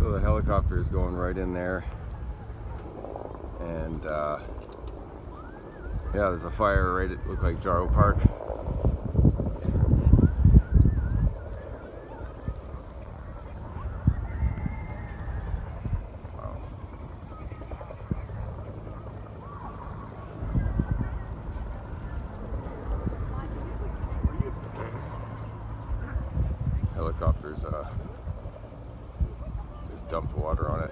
So the helicopter is going right in there. And uh, yeah, there's a fire right at look like Gyro Park. Helicopters uh, Dumped water on it.